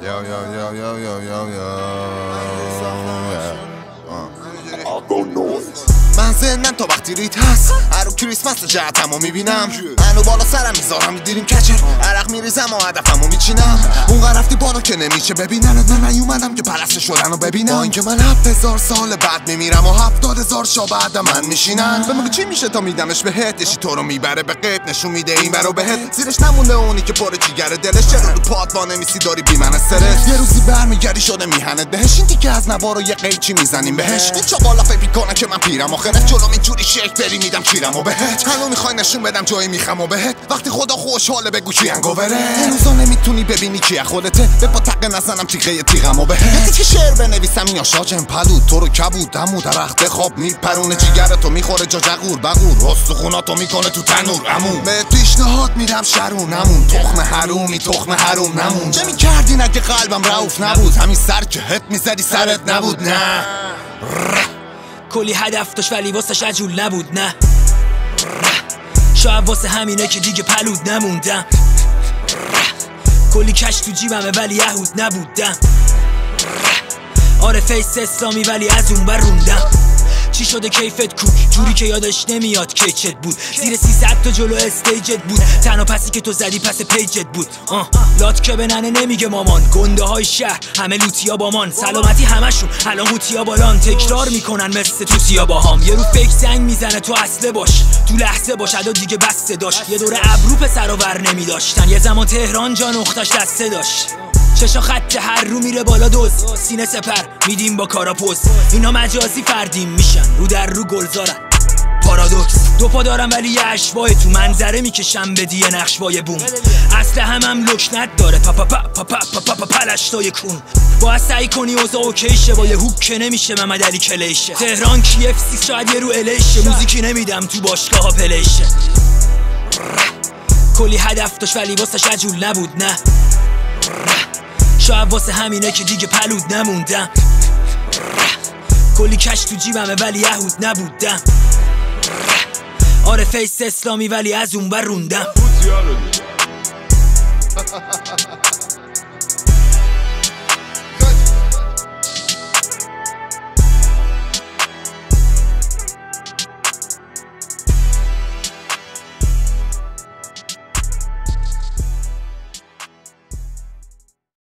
Yo, yo, yo, yo, yo, yo, yo. Yeah. Uh. I'll go noise. وقتی ریت هست. هر رو کریسمس جهتمو می‌بینم. منو بالا سرم می‌ذارم میدیریم کچر عرق میریزم و هدفمو میچینم. اون رفتی بالا که نمیشه ببینن. نه نیومدم که پرسته شدن و ببینم با اینکه من هفت هزار سال بعد میمیرم و هفتاد هزار شا بعد من میشینن. به چی میشه تا میدمش بهت؟ یشی تو رو می‌بره به قیب نشون میده این برو بهت. زیرش نمونده اونی که پر جیگره دلش. چرا رو پات با نمیسی داری بی من استرس؟ یه روزی برمیگردی شده میهنت بهش. این دیگه از نوارو یه قیچی می‌زنیم بهش. این چاقالا فکر می‌کنه که من پیرم. آخرت جلوم اینجوری شک بری میدم کیرم و بهت. هنو می‌خوای نشون بدم جایی میخم و بهت. وقتی خدا خوشحاله بگو کی انگوبره هنوزا نمی‌تونی ببینی کی خودته. به پا تقه نزنم تیغه تیغم و بهت. که شعر بنویسم یا شاجم پلود تو رو کبود دمو درخت خواب میپرونه. جیگر تو می‌خوره جا جغور بغور. استخوناتو می‌کنه تو تنور. امون به پیشنهاد میدم شرونمون تخم حرومی تخم حروم نمون. چه می‌کردین اگه قلبم روف نبود. همین سر که هت می‌زدی سرت نبود. نه. کلی هدف داشت ولی واسش عجول نبود نه. شاید واسه همینه که دیگه پلود نموندم. کلی کش تو جیبمه ولی یهود نبودم. آره فیس اسلامی ولی از اون بر چی شده کیفت کو جوری که یادش نمیاد کیچت بود. زیر 300 تا جلو استیجت بود. تنها پسی که تو زدی پس پیجت بود. آه. لات که به ننه نمیگه مامان. گنده های شهر. همه لوتیا بامان سلامتی همشون. الان هوتیا بالان تکرار می‌کنن مثل با هم یه رو فکر زنگ می‌زنه تو اصله باش. تو لحظه باش. ادا دیگه بسته داشت. یه دوره ابرو پسر نمیداشتن. یه زمان تهران جان اختش دسته داشت. چشا خط هر رو میره بالا دوز. سینه سپر میدیم با کاراپوز اینا مجازی فردیم میشن. رو در رو گلزارن. پارادوکس. دو پا دارم ولی یه تو منظره می‌کشم به دیه نقشوای بوم. اصل همم لکنت داره. پا پا پا پا پا پا پلشتای کون. باید سعی کنی اوزا اوکیشه. با یه هوک که نمیشه محمد علی کلیشه. تهران کیف سی شاید یه رو الیشه. موزیکی نمیدم تو باشگاه ها پلیشه کلی هدف داشت ولی واسه عجول نبود نه. شاید واسه همینه که دیگه پلود نموندم. کلی کش تو جیبمه ولی یهود نبودم. آره فیس اسلامی ولی از اون بر روندم.